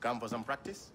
Come for some practice?